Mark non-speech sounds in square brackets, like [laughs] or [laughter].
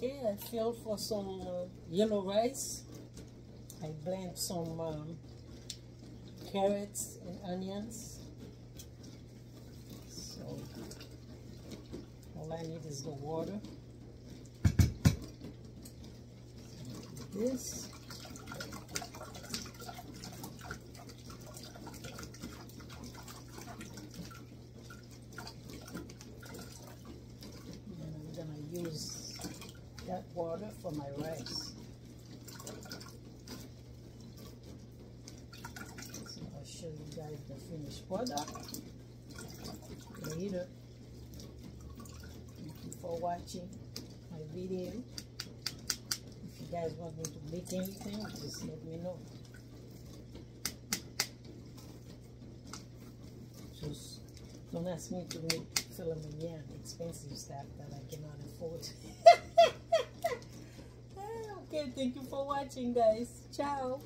Okay, I filled for some uh, yellow rice. I blend some um, carrots and onions. So all I need is the water. This. Gonna use that water for my rice. So I'll show you guys the finished product later. Thank you for watching my video. If you guys want me to make anything, just let me know. Just don't ask me to make filet mignon, expensive stuff that I cannot afford. [laughs] okay, thank you for watching, guys. Ciao.